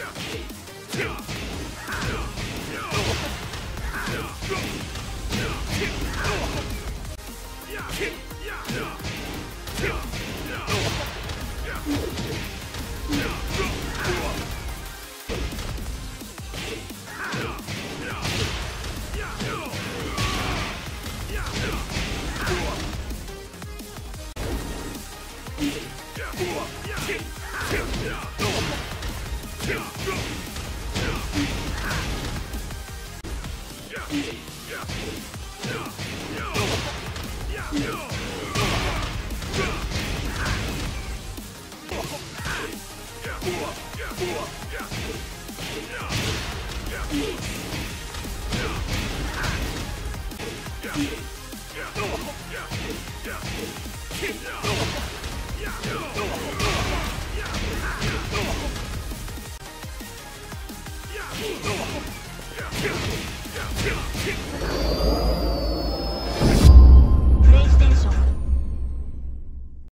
Yeah. Yeah. Oh.